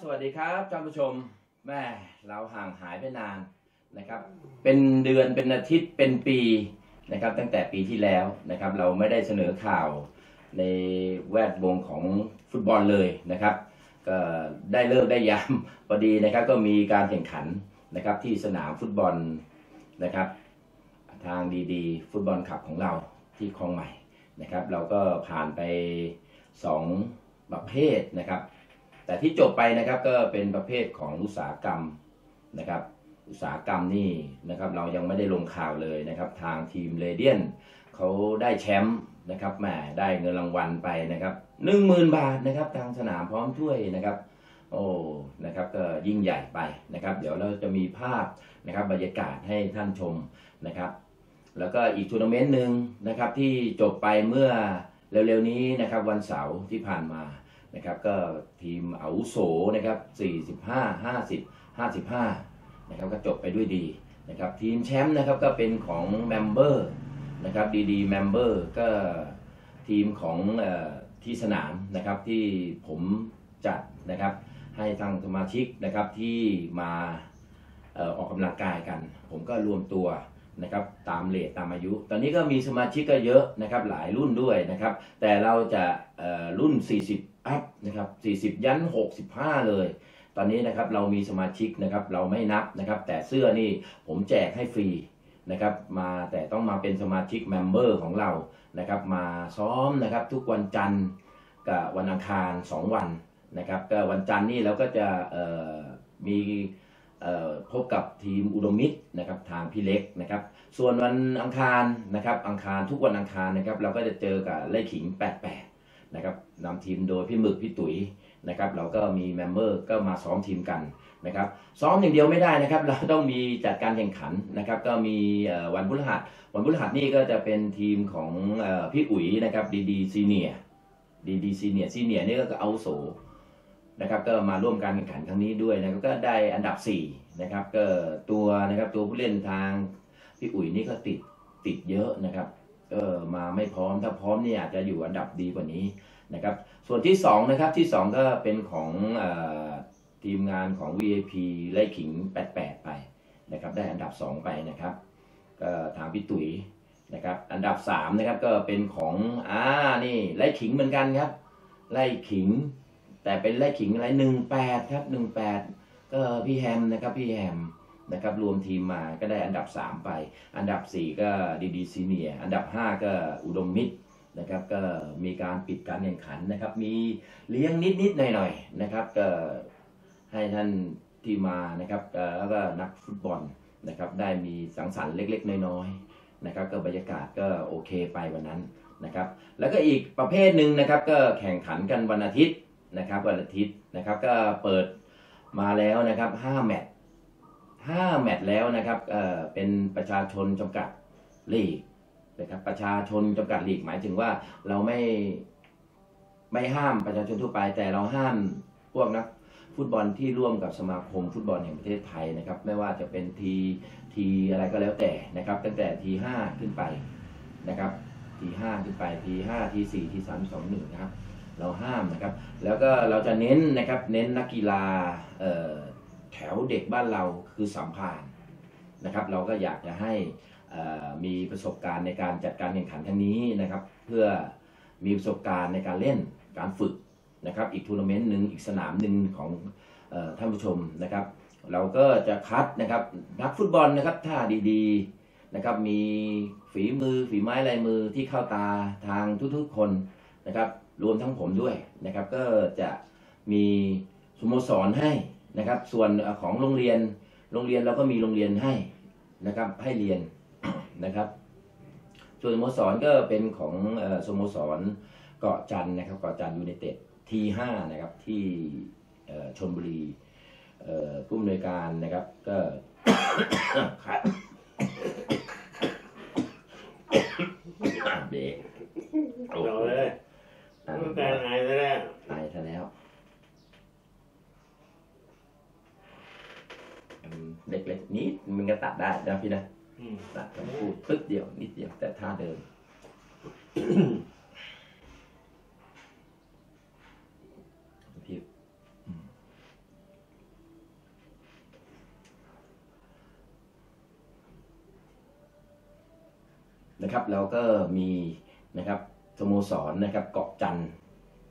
สวัสดีครับท่านผู้ชมแม่เราห่างหายไปนานนะครับ เป็นเดือนเป็นอาทิตย์เป็นปีนะครับ ตั้งแต่ปีที่แล้วนะครับ เราไม่ได้เสนอข่าวในแวดวงของฟุตบอลเลยนะครับก็ได้เลิกได้ยามพอดีนะครับ ก็มีการแข่งขันนะครับที่สนามฟุตบอลนะครับ ทางดีๆ ฟุตบอลขับของเราที่คลองใหม่นะครับ เราก็ผ่านไปสองประเภทนะครับ แต่ที่จบไปนะครับก็เป็นประเภทของอุตสาหกรรมนะครับ อุตสาหกรรมนี่นะครับเรายังไม่ได้ลงข่าวเลยนะครับ ทางทีมเรเดียนเขาได้แชมป์นะครับแหมได้เงินรางวัลไปนะครับหนึ่งหมื่นบาทนะครับทางสนามพร้อมถ้วยนะครับ โอ้นะครับก็ยิ่งใหญ่ไปนะครับ เดี๋ยวเราจะมีภาพนะครับบรรยากาศให้ท่านชมนะครับ แล้วก็อีกทัวร์นาเมนต์หนึ่งนะครับที่จบไปเมื่อเร็วๆนี้นะครับวันเสาร์ที่ผ่านมา นะครับก็ทีมอาวุโสนะครับ45 50 55นะครับก็จบไปด้วยดีนะครับทีมแชมป์นะครับก็เป็นของ member นะครับดีดี member ก็ทีมของอที่สนามนะครับที่ผมจัดนะครับให้ทางสมาชิกนะครับที่มาออกกำลังกายกัน ผมก็รวมตัวนะครับตาม rate ตามอายุ ตอนนี้ก็มีสมาชิกก็เยอะนะครับหลายรุ่นด้วยนะครับ แต่เราจะเอ่อรุ่น 40 up นะครับ 40 ยัน 65 เลย ตอนนี้นะครับเรามีสมาชิกนะครับเราไม่นับนะครับ แต่เสื้อนี่ผมแจกให้ฟรีนะครับมาแต่ต้องมาเป็นสมาชิก member ของเรานะครับ มาซ้อมนะครับทุกวันจันทร์กับวันอังคาร 2 วันนะครับก็วันจันทร์นี่เราก็จะมีพบกับทีมอุดมมิตรนะครับทางพี่เล็กนะครับ ส่วนวันอังคารนะครับอังคารทุกวันอังคารนะครับ เราก็จะเจอกับไร่ขิง 88 นะครับนำทีมโดยพี่หมึกพี่ตุ๋ยนะครับเราก็มี member ก็มาซ้อมทีมกันนะครับซ้อมอย่างเดียวไม่ได้นะครับ เราต้องมีจัดการแข่งขันนะครับ ก็มีวันพฤหัสวันพฤหัสนี่ก็จะเป็นทีมของพี่อุ๋ยนะครับดีดี senior ดีดี senior senior นี่ก็อาวุโสนะครับก็มาร่วมการแข่งขันครั้งนี้ด้วยนะครับก็ได้อันดับ4นะครับก็ตัวนะครับตัวผู้เล่นทางพี่อุ๋ยนี่ก็ติดติดเยอะนะครับ ก็มาไม่พร้อมถ้าพร้อมเนี่ยอาจจะอยู่อันดับดีกว่านี้นะครับ ส่วนที่2นะครับที่ 2 ก็เป็นของออทีมงานของ VIP ไร่ขิง 88 ไปนะครับ ได้อันดับ 2 ไปนะครับก็ทางพี่ตุ๋ยนะครับ อันดับ3นะครับก็เป็นของอ่านี่ไล่ขิงเหมือนกันครับ ไล่ขิง แต่เป็นไล่ขิงอะไรหนึ่งแปดครับหนึ่งแปดก็พี่แฮมนะครับพี่แฮม นะครับรวมทีมมาก็ได้อันดับ 3 ไป อันดับ 4 ก็ดีดีซีเนียอันดับ 5 ก็อุดมมิตรนะครับก็มีการปิดการแข่งขันนะครับมีเลี้ยงนิดนิดๆหน่อยหน่อยๆนะครับก็ให้ท่านที่มานะครับแล้วก็นักฟุตบอลนะครับได้มีสังสรรค์เล็กๆ น้อยๆนะครับก็บรรยากาศก็โอเคไปวันนั้นนะครับแล้วก็อีกประเภทหนึ่งนะครับก็แข่งขันกันวันอาทิตย์นะครับวันอาทิตย์นะครับก็เปิดมาแล้วนะครับ5แมตช์ 5 แมตช์แล้วนะครับเอ่อเป็นประชาชนจำกัดลีกนะครับประชาชนจำกัดลีกหมายถึงว่าเราไม่ไม่ห้ามประชาชนทั่วไป แต่เราห้ามพวกนักฟุตบอลที่ร่วมกับสมาคมฟุตบอลแห่งประเทศไทยนะครับ ไม่ว่าจะเป็นทีทีอะไรก็แล้วแต่นะครับ ตั้งแต่ทีห้าขึ้นไปนะครับทีห้าขึ้นไปทีห้าทีสี่ทีสามสองหนึ่งนะครับ เราห้ามนะครับ แล้วก็เราจะเน้นนะครับเน้นนักกีฬาเอ่อ แถวเด็กบ้านเราคือสัมพานนะครับ เราก็อยากจะให้มีประสบการณ์ในการจัดการแข่งขันครั้งนี้นะครับ เพื่อมีประสบการณ์ในการเล่นการฝึกนะครับ อีกทัวร์นาเมนต์หนึ่งอีกสนามหนึ่งของออท่านผู้ชมนะครับ เราก็จะคัดนะครับนักฟุตบอลนะครับท่าดีๆนะครับ มีฝีมือฝีไม้ลายมือที่เข้าตาทางทุกๆคนนะครับ รวมทั้งผมด้วยนะครับ ก็จะมีสโมสรให้ นะครับ ส่วนของโรงเรียนโรงเรียนเราก็มีโรงเรียนให้นะครับ ให้เรียนนะครับ ส่วนสโมสรก็เป็นของเอ่อสโมสรเกาะจันทร์นะครับเกาะจันทร์ยูไนเต็ดทีห้านะครับที่เอ่อชลบุรีเอ่อผู้อำนวยการนะครับ ก็ครับเบรกโอ้โหเอาเลยอะตั้งแต่ไหนซะแล้วตายซะแล้ว เล็กๆนิดมันก็ตัดได้นะพี่นะตัดคำพูดปึ๊ดเดียวนิดเดียวแต่ท่าเดิมนะครับแล้วก็มีนะครับสโมสรนะครับเกาะจัน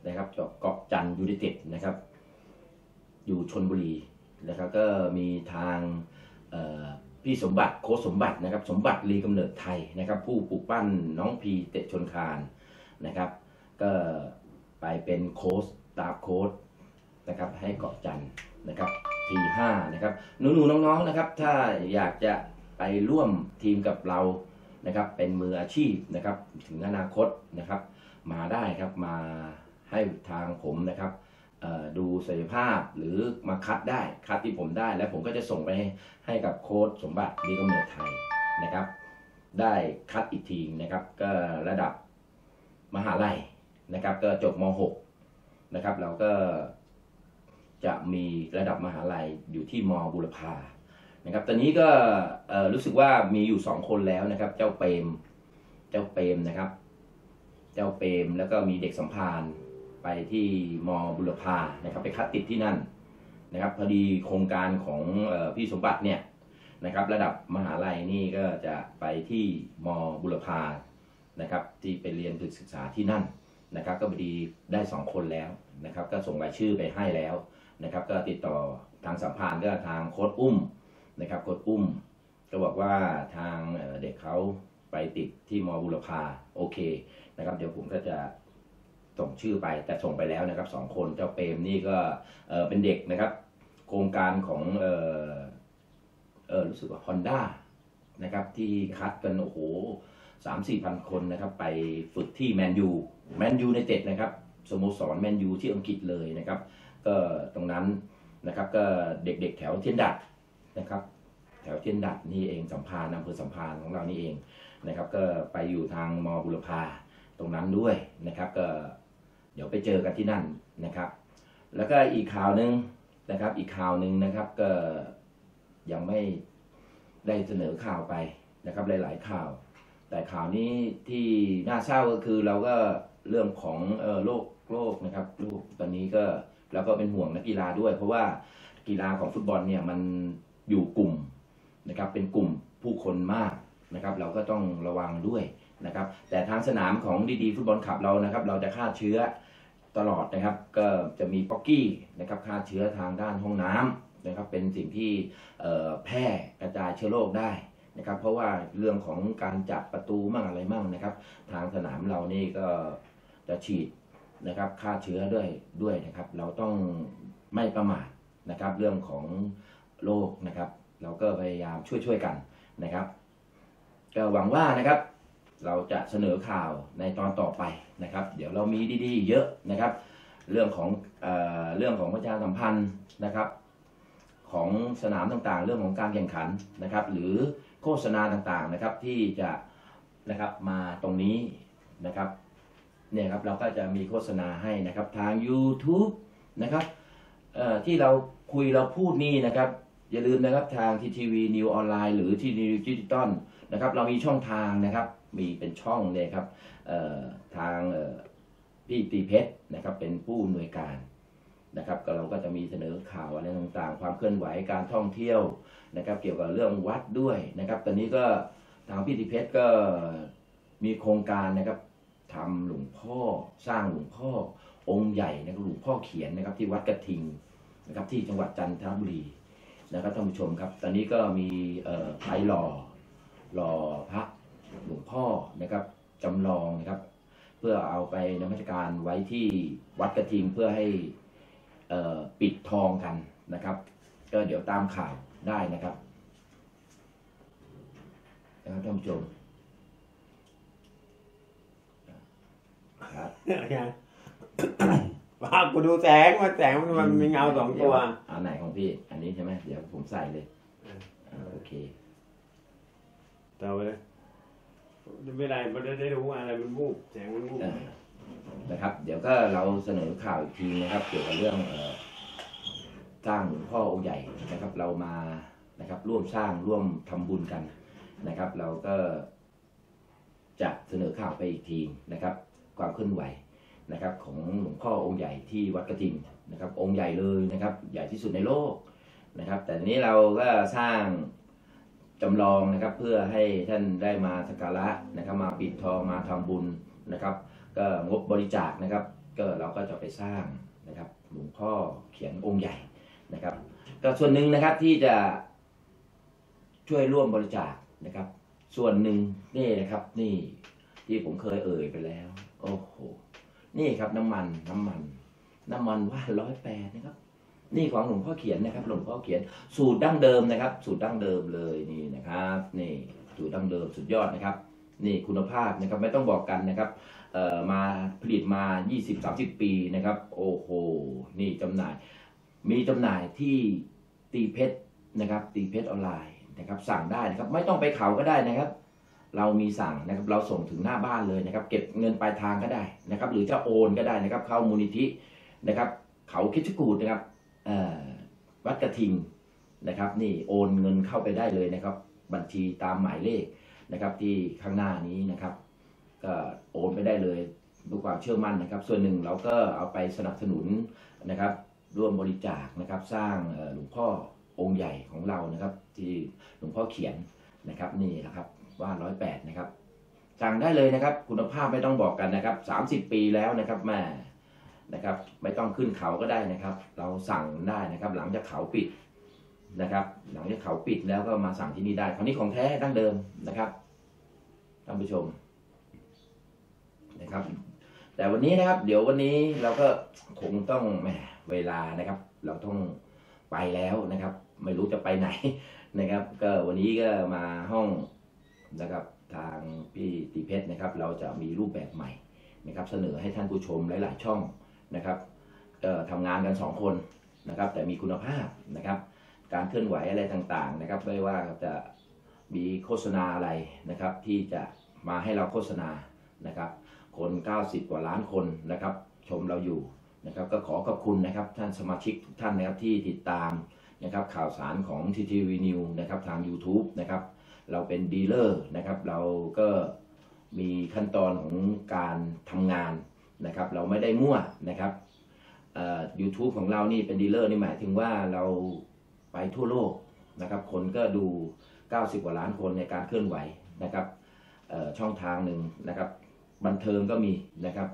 นะครับเกาะจันยูนิเต็ดนะครับ อยู่ชนบุรี นะครับก็มีทางพี่สมบัติโค้ชสมบัตินะครับสมบัติลีกำเนิดไทยนะครับ ผู้ปลูกปั้นน้องพีเตชนคานนะครับ ก็ไปเป็นโค้ชตาฟโค้ชนะครับให้เกาะจันนะครับทีห้านะครับหนูๆน้องๆนะครับ ถ้าอยากจะไปร่วมทีมกับเรานะครับ เป็นมืออาชีพนะครับ ถึงอนาคตนะครับ มาได้ครับมาให้ทางผมนะครับ ดูศักยภาพหรือมาคัดได้ คัดที่ผมได้ แล้วผมก็จะส่งไปให้ให้กับโค้ชสมบัติดีกำเนิดไทยนะครับ ได้คัดอีกทีนะครับ ก็ระดับมหาลัยนะครับ ก็จบม .6 นะครับ เราก็จะมีระดับมหาลัยอยู่ที่มบุรพานะครับ ตอนนี้ก็รู้สึกว่ามีอยู่สองคนแล้วนะครับ เจ้าเปรม เจ้าเปรมนะครับ เจ้าเปรมแล้วก็มีเด็กสัมพานธ์ ไปที่มบุรพานะครับไปคัดติดที่นั่นนะครับพอดีโครงการของพี่สมบัติเนี่ยนะครับระดับมหาลัยนี่ก็จะไปที่มบุรพานะครับที่ไปเรียนศึกษาที่นั่นนะครับก็พอดีได้สองคนแล้วนะครับก็ส่งรายชื่อไปให้แล้วนะครับก็ติดต่อทางสัมพันธ์ก็ทางโค้ดอุ้มนะครับโค้ดอุ้ม ก็บอกว่าทางเอ่อเด็กเขาไปติดที่มบุรพาโอเคนะครับเดี๋ยวผมก็จะ ส่งชื่อไปแต่ส่งไปแล้วนะครับสองคนเจ้าเปรมนี่ก็เออเป็นเด็กนะครับ โครงการของเออเออรู้สึกว่า Honda นะครับที่คัดกันโอ้โหสามสี่พันคนนะครับไปฝึกที่แมนยูแมนยูในเต็ดนะครับสโมสรแมนยูที่อังกฤษเลยนะครับ ก็ตรงนั้นนะครับก็เด็กๆแถวเทียนดัดนะครับแถวเทียนดัดนี่เองสัมพานธ์อำเภอสัมพานธ์ของเรานี่เองนะครับ ก็ไปอยู่ทางมบุรพาตรงนั้นด้วยนะครับก็ เดี๋ยวไปเจอกันที่นั่นนะครับ แล้วก็อีกข่าวหนึ่งนะครับ อีกข่าวหนึ่งนะครับ ก็ยังไม่ได้เสนอข่าวไปนะครับ หลาย ๆ ข่าว แต่ข่าวนี้ที่น่าเศร้าก็คือเราก็เรื่องของเออโรคโรคนะครับโรคตอนนี้ก็เราก็เป็นห่วงนักกีฬาด้วย เพราะว่ากีฬาของฟุตบอลเนี่ยมันอยู่กลุ่มนะครับ เป็นกลุ่มผู้คนมากนะครับ เราก็ต้องระวังด้วยนะครับ แต่ทางสนามของดีๆฟุตบอลคลับเรานะครับ เราจะฆ่าเชื้อ ตลอดนะครับ ก็จะมีป๊อกกี้นะครับฆ่าเชื้อทางด้านห้องน้ำนะครับ เป็นสิ่งที่แพร่กระจายเชื้อโรคได้นะครับ เพราะว่าเรื่องของการจัดประตูมั่งอะไรมั่งนะครับ ทางสนามเรานี่ก็จะฉีดนะครับฆ่าเชื้อด้วยด้วยนะครับ เราต้องไม่ประมาทนะครับ เรื่องของโรคนะครับ เราก็พยายามช่วยช่วยๆกันนะครับก็หวังว่านะครับ เราจะเสนอข่าวในตอนต่อไป นะครับ เดี๋ยวเรามีดีๆเยอะนะครับ เรื่องของเอ่อเรื่องของประชาสัมพันธ์นะครับ ของสนามต่างๆ เรื่องของการแข่งขันนะครับ หรือโฆษณาต่างๆนะครับที่จะนะครับมาตรงนี้นะครับเนี่ยครับเราก็จะมีโฆษณาให้นะครับทาง YouTube นะครับที่เราคุยเราพูดนี่นะครับ อย่าลืมนะครับทาง TTV News ออนไลน์หรือที่ News ดิจิตอลนะครับ เรามีช่องทางนะครับ มีเป็นช่องเลยครับทางพี่ตีเพชรนะครับเป็นผู้อำนวยการนะครับก็เราก็จะมีเสนอข่าวอะไรต่างๆ ความเคลื่อนไหวการท่องเที่ยวนะครับ เกี่ยวกับเรื่องวัดด้วยนะครับ ตอนนี้ก็ทางพี่ติเพชรก็มีโครงการนะครับทำหลวงพ่อสร้างหลวงพ่อองค์ใหญ่นะครับหลวงพ่อเขียนนะครับ ที่วัดกระทิงนะครับที่จังหวัดจันทบุรีนะครับท่านผู้ชมครับ ตอนนี้ก็มีเอ่อไปหล่อหล่อพระ หลวงพ่อนะครับจำลองนะครับ เพื่อเอาไปนมัสการไว้ที่วัดกระทิงเพื่อให้เอ่อปิดทองกันนะครับ ก็เดี๋ยวตามข่าวได้นะครับนะครับท่านผู้ชมครับเนี่ยว่ากูดูแสงว่าแสงมันมันมีเงาสองตัวอันไหนของพี่ อันนี้ใช่ไหมเดี๋ยวผมใส่เลยเอออ่าโอเคต่อไปเลย ไม่ได้ไม่ได้รู้ว่าอะไรมันวูบแสงมันวูบนะครับ เดี๋ยวก็เราเสนอข่าวอีกทีนะครับ เกี่ยวกับเรื่องสร้างหลวงพ่อองค์ใหญ่นะครับ เรามานะครับ ร่วมสร้างร่วมทำบุญกันนะครับ เราก็จะเสนอข่าวไปอีกทีนะครับ ความเคลื่อนไหวนะครับ ของหลวงพ่อองค์ใหญ่ที่วัดกระทิงนะครับ องค์ใหญ่เลยนะครับ ใหญ่ที่สุดในโลกนะครับ แต่นี้เราก็สร้าง จำลองนะครับเพื่อให้ท่านได้มาสักการะนะครับมาปิดทองมาทำบุญนะครับ ก็งบบริจาคนะครับ ก็เราก็จะไปสร้างนะครับหลวงพ่อเขียนองค์ใหญ่นะครับ ก็ส่วนหนึ่งนะครับที่จะช่วยร่วมบริจาคนะครับ ส่วนหนึ่งนี่นะครับนี่ที่ผมเคยเอ่ยไปแล้ว โอ้โหนี่ครับน้ำมันน้ำมัน น้ำมันว่านร้อยแปดนะครับ นี่ของหลวงพ่อเขียนนะครับ หลวงพ่อเขียนสูตรดั้งเดิมนะครับ สูตรดั้งเดิมเลยนี่นะครับ นี่สูตรดั้งเดิมสุดยอดนะครับ นี่คุณภาพนะครับไม่ต้องบอกกันนะครับเอ่อมาผลิตมา 20-30 ปีนะครับ โอ้โหนี่จำหน่าย มีจำหน่ายที่ตีเพชรนะครับ ตีเพชรออนไลน์นะครับ สั่งได้นะครับ ไม่ต้องไปเขาก็ได้นะครับ เรามีสั่งนะครับ เราส่งถึงหน้าบ้านเลยนะครับ เก็บเงินปลายทางก็ได้นะครับ หรือจะโอนก็ได้นะครับ เข้ามูลนิธินะครับ เขาคิดชกูดนะครับ วัดกระทิงนะครับ นี่โอนเงินเข้าไปได้เลยนะครับ บัญชีตามหมายเลขนะครับ ที่ข้างหน้านี้นะครับ ก็โอนไปได้เลยด้วยความเชื่อมั่นนะครับ ส่วนหนึ่งเราก็เอาไปสนับสนุนนะครับ ร่วมบริจาคนะครับ สร้างหลวงพ่อองค์ใหญ่ของเรานะครับ ที่หลวงพ่อเขียนนะครับ นี่นะครับว่าร้อยแปดนะครับสั่งได้เลยนะครับ คุณภาพไม่ต้องบอกกันนะครับสามสิบปีแล้วนะครับแม่ นะครับ ไม่ต้องขึ้นเขาก็ได้นะครับ เราสั่งได้นะครับ หลังจากเขาปิดนะครับ หลังจากเขาปิดแล้วก็มาสั่งที่นี่ได้คราวนี้ของแท้ดั้งเดิมนะครับท่านผู้ชมนะครับ แต่วันนี้นะครับ เดี๋ยววันนี้เราก็คงต้องแหมเวลานะครับ เราต้องไปแล้วนะครับ ไม่รู้จะไปไหนนะครับ ก็วันนี้ก็มาห้องนะครับทางพี่ติเพชรนะครับ เราจะมีรูปแบบใหม่นะครับ เสนอให้ท่านผู้ชมหลาย ๆ ช่อง นะครับทำงานกันสองคนนะครับแต่มีคุณภาพนะครับการเคลื่อนไหวอะไรต่างๆนะครับไม่ว่าจะมีโฆษณาอะไรนะครับที่จะมาให้เราโฆษณานะครับคน 90 กว่าล้านคนนะครับชมเราอยู่นะครับก็ขอขอบคุณนะครับท่านสมาชิกทุกท่านนะครับที่ติดตามนะครับข่าวสารของ TTV News นะครับทาง YouTube นะครับเราเป็น dealer นะครับเราก็มีขั้นตอนของการทำงาน นะครับ เราไม่ได้มั่วนะครับยูทูบของเรานี่เป็น dealer นี่หมายถึงว่าเราไปทั่วโลกนะครับ คนก็ดู 90 กว่าล้านคนในการเคลื่อนไหวนะครับช่องทางหนึ่งนะครับ บันเทิงก็มีนะครับ